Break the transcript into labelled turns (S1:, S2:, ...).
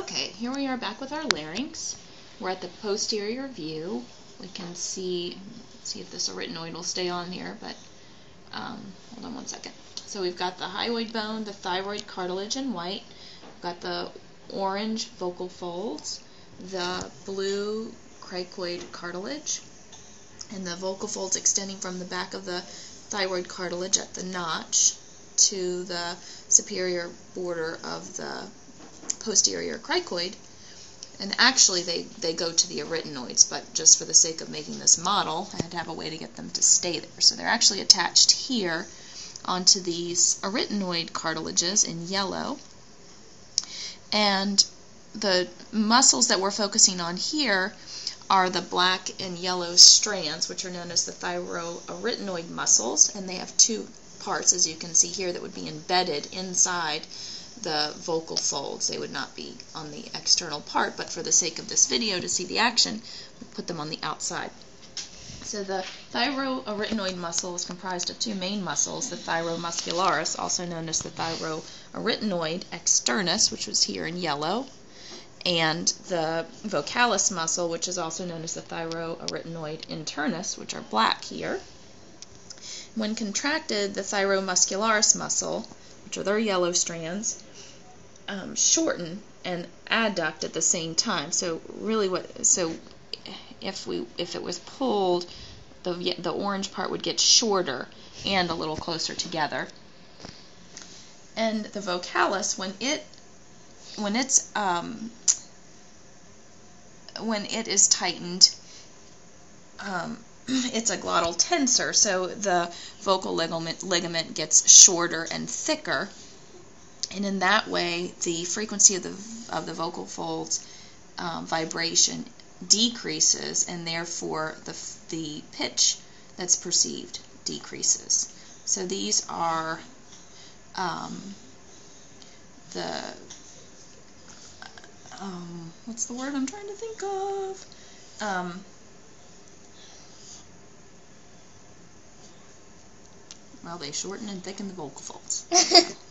S1: Okay, here we are back with our larynx. We're at the posterior view. We can see, see if this arytenoid will stay on here, but um, hold on one second. So we've got the hyoid bone, the thyroid cartilage in white, we've got the orange vocal folds, the blue cricoid cartilage, and the vocal folds extending from the back of the thyroid cartilage at the notch to the superior border of the posterior cricoid. And actually, they, they go to the arytenoids, but just for the sake of making this model, I had to have a way to get them to stay there. So they're actually attached here onto these arytenoid cartilages in yellow. And the muscles that we're focusing on here are the black and yellow strands, which are known as the thyroarytenoid muscles, and they have two parts, as you can see here, that would be embedded inside the vocal folds. They would not be on the external part, but for the sake of this video to see the action, we put them on the outside. So the thyroarytenoid muscle is comprised of two main muscles, the thyromuscularis, also known as the thyroarytenoid externus, which was here in yellow, and the vocalis muscle, which is also known as the thyroarytenoid internus, which are black here. When contracted, the thyromuscularis muscle, which are their yellow strands, um, shorten and adduct at the same time. So really, what so if we if it was pulled, the the orange part would get shorter and a little closer together. And the vocalis, when it when it's um, when it is tightened, um, it's a glottal tensor, so the vocal ligament, ligament gets shorter and thicker, and in that way, the frequency of the of the vocal folds um, vibration decreases, and therefore the the pitch that's perceived decreases. So these are um, the um, what's the word I'm trying to think of? Um, well, they shorten and thicken the vocal folds.